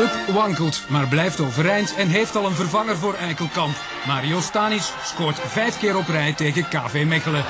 Club wankelt, maar blijft overeind en heeft al een vervanger voor Eikelkamp. Mario Stanis scoort vijf keer op rij tegen KV Mechelen.